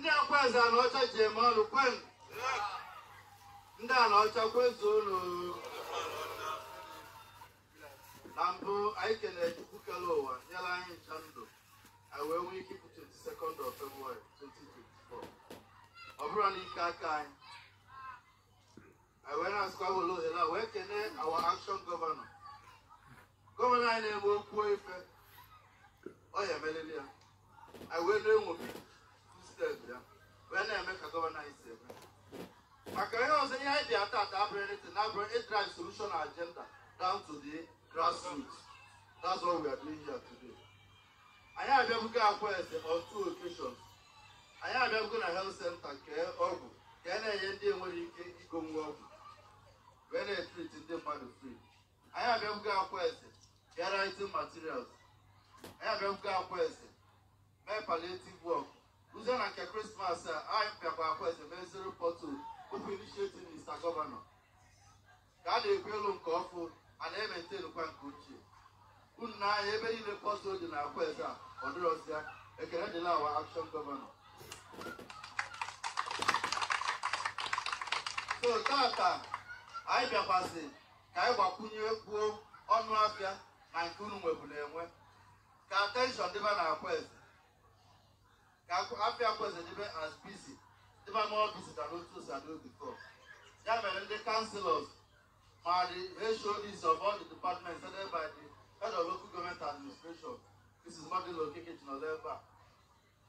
ndị ala ọcha ji eme ọrụ kwen ndị ala ọcha kwezuo na mbụ anyị kelere chukwu kere ụwa nyere anyị ncha ndụ. Anyị wee nwee ike ịpụ 22nd of February 2024 ọ bụrụ na ike aka anyị anyị wee na-asịkwa were ohere a wee kene our action gọvanọ gọvanọ anyị na-eme okwu ife ọ ya emelili ya. Anyị wee na-enwobi steeti maka ihe ọzọ ihe anyị bịa tata abụrụ anything abụrụ ịdrive solution agenda down to the grassroots. That's what we are doing here today. Anyị abịabugo akwa eze on two occasions. Anyị abịabugo na health center kee ọgwụ ka e na-enye ndị enwere ike igo nwa ọgwụ wee na-etriti ndị mmadụ free. Anyị abịabugo akwa eze kee writing materials. Anyị abịabugo akwa eze mee palliative work. Ruzie na nke krismas a anyị bịakwa akwa eze mee zero portal okwu initiative mr gọvanọ ka a na-ekwu elu nke ọfụ a na-ementenukwa nke ochie unu n'anya ebe niile pọtụl dị na akwa eze a ọ dịrọzịa ekele dịla awa akshọn gọvanọ so tata anyị bịakwasị ka anyị gbakwunye kwuo ọnụ afịa na nke unu nwebụla enwe ka atenshọn dịba na akwa eze ka afịa akwa eze dịbe as busy dịba more busy than otu si adị before ya mere ndị councilors ma the HODs of all the departments headed by the head of local government administration Mrs. Madilo Okeke Chinoleba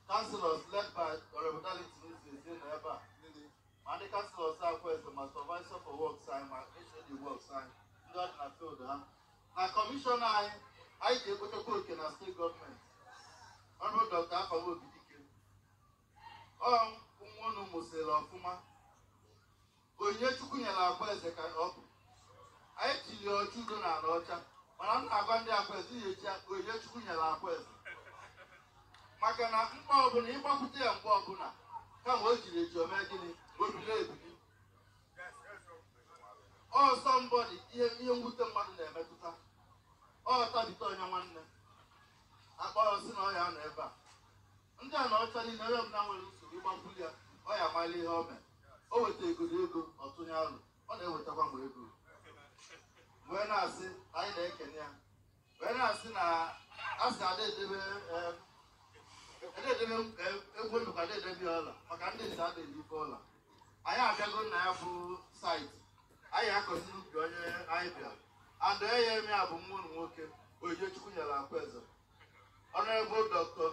councilors led by Honorable Dalit Nizzi Neba ma ndị councilors akwa eze ma supervisor for works anyị ma HOD works anyị ndị ọ dị na field ha na kọmishọna anyị anyị ji ekpotekwa oke na steeti gọọmenti Honorable Dr. Afawo Obidike ọfụma. Onyinye chukwu nyere akwa eze ka ọ bụ. Anyị tiri ọcha udo na ala ọcha mana m na-agwa ndị akwa eze ihe eji onyinye chukwu nyere akwa eze. Maka na mkpa ọbụla ịgbakwute ya mgbe ọbụla kama o jiri eji ome gịnị? Obili ebili. Ọsọ mbọdị ihe mwute mmadụ na-emetụta. Ọ tabite onye nwanne. Akpọrọ si na ọya nọ ebe a. Ndị a na ọcha niile onye ọbụla nwere usoro ịgbakwuli ya. Ọ ya amala ihe o mere. O weta egodo ego ọtụnye alụ ọ na-ewetakwa mgbe ego. Wee na-asị anyị na-ekene ya. Wee na-asị na asị ada edebe ededebe egwu ndụ ka edebe ya ọla maka ndị ada edife ọla. Anyị abịago na ya bụ saịtị anyị akọziri ubi onye anyị bịa andụ enye eme ya bụ nwa unu nwoke. Onyinye chukwu nyere akwa eze. Ọnụebe dọkịta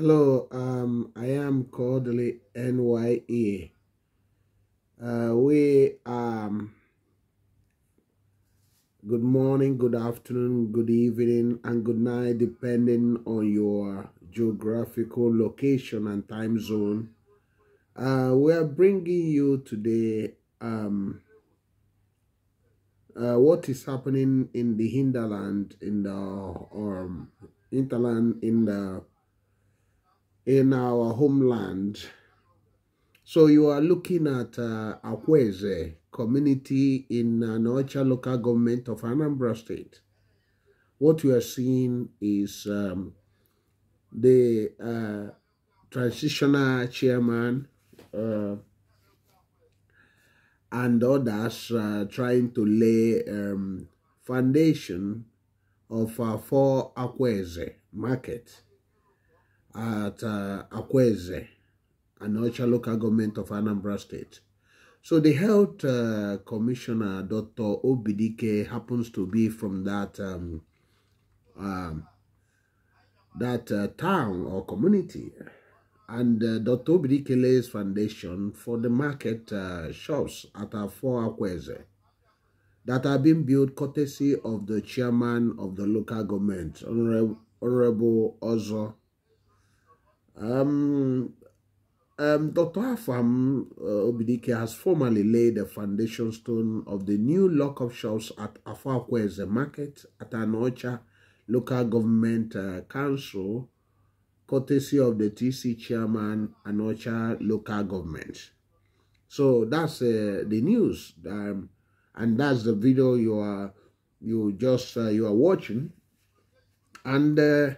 Hello, um, I am Cordley NYE. Uh, we um, good morning, good afternoon, good evening, and good night, depending on your geographical location and time zone. Uh, we are bringing you today um, uh, what is happening in the hinterland, in the um, hinterland, in the in our homeland. So you are looking at uh, Akwaeze community in Anaocha local government of Anambra State. What you are seeing is um, the uh, transitional chairman uh, and others uh, trying to lay um, foundation of uh, for Akwaeze market at uh, Akwaeze, Anaocha local government of Anambra State. So the health uh, commissioner, Dr. Obidike, happens to be from that um, um, that uh, town or community. And uh, Dr. Obidike lays foundation for the market uh, shops at Afor Akwaeze that are being built courtesy of the chairman of the local government, Honorable, Honorable Ozo um, um, Dr. Afam uh, Obidike has formally laid the foundation stone of the new lock-up shops at Afor Akwaeze Market at Anaocha Local Government uh, Council courtesy of the TC chairman and Ocha local government. So that's uh, the news, um, and that's the video you are you just uh, you are watching. And uh,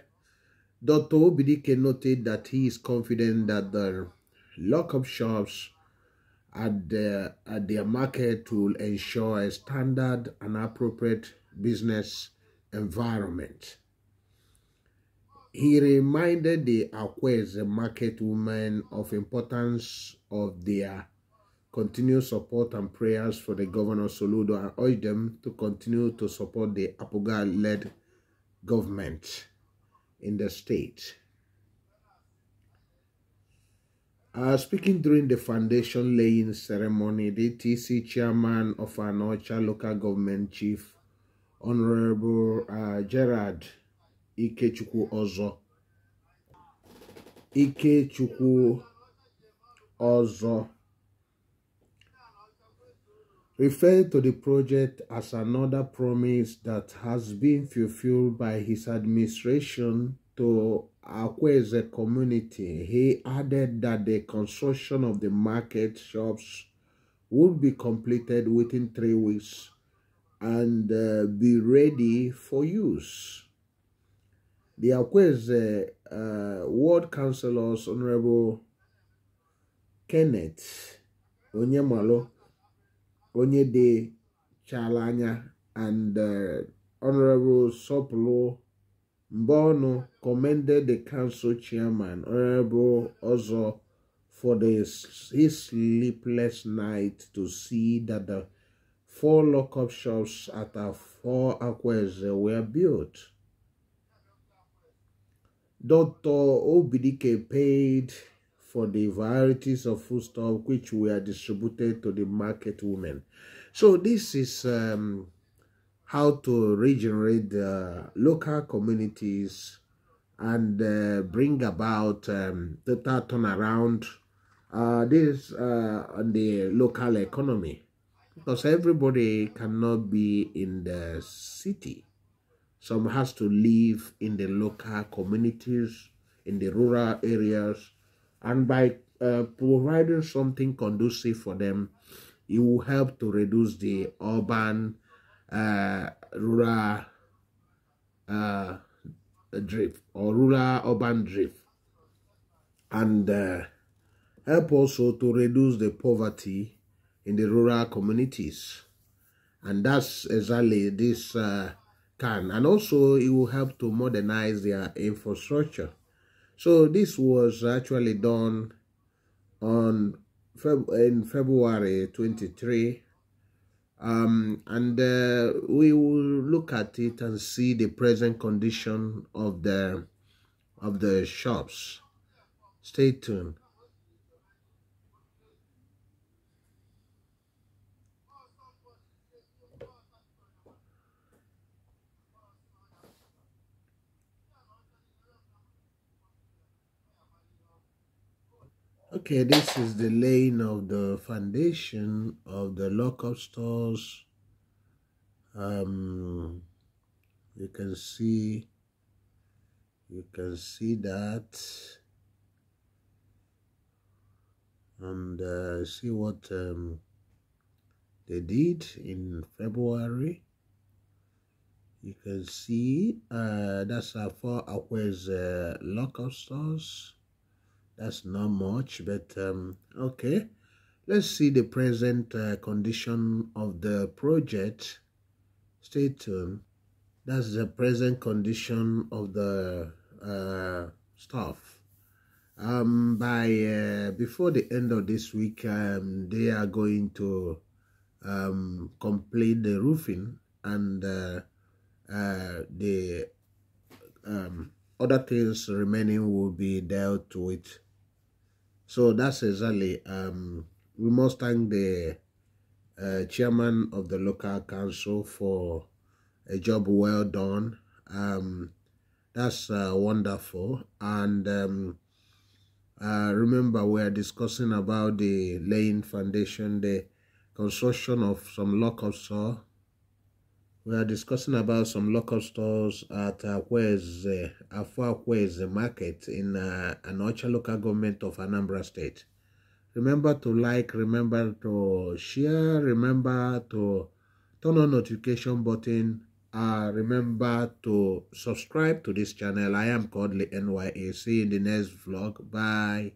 Dr. Obidike noted that he is confident that the lockup shops at at their market will ensure a standard and appropriate business environment. He reminded the Akwaeze market women of importance of their continued support and prayers for the governor Soludo and urged them to continue to support the APGA-led government in the state. Uh, speaking during the foundation laying ceremony, the TC chairman of Anaocha local government chief, Honorable uh, Gerard Ikechukwu Ozo, Ikechukwu Ozo, referred to the project as another promise that has been fulfilled by his administration to Akwaeze community. He added that the construction of the market shops would be completed within three weeks and uh, be ready for use. The Akwaeze uh, Ward Councillors, Honorable Kenneth Onyemalo, Onyede Chalanya, and uh, Honorable Soplo Mbono commended the council chairman, Honorable Ozo, for the, his sleepless night to see that the four lockup shops at our four Akwaeze were built. Dr. Obidike paid for the varieties of foodstuff which were distributed to the market women. So this is um, how to regenerate the local communities and uh, bring about um, total turnaround uh, this uh, on the local economy because everybody cannot be in the city some has to live in the local communities in the rural areas and by uh, providing something conducive for them it will help to reduce the urban uh, rural uh, drift or rural urban drift. And uh, help also to reduce the poverty in the rural communities. And that's exactly this uh, can. And also it will help to modernize their infrastructure so this was actually done on in February 23 um, and uh, we will look at it and see the present condition of the of the shops. Stay tuned Okay, this is the laying of the foundation of the lockup stores. Um, you can see, you can see that, and uh, see what um, they did in February. You can see uh, that's uh, for Akwes uh, lockup stores that's not much but um, okay. Let's see the present uh, condition of the project. Stay tuned. That's the present condition of the uh, stuff. Um, by uh, before the end of this week um, they are going to um, complete the roofing and uh, uh, the um, other things remaining will be dealt with so that's exactly, um, we must thank the uh, chairman of the local council for a job well done. Um, that's uh, wonderful. And um, uh, remember, we are discussing about the laying foundation, the construction of some lockup saw We are discussing about some local stores at Akwaeze, Afor Akwaeze Market in uh, Anaocha local government of Anambra State. Remember to like, remember to share, remember to turn on notification button. Uh, remember to subscribe to this channel. I am Kodili-nye. See in the next vlog. Bye.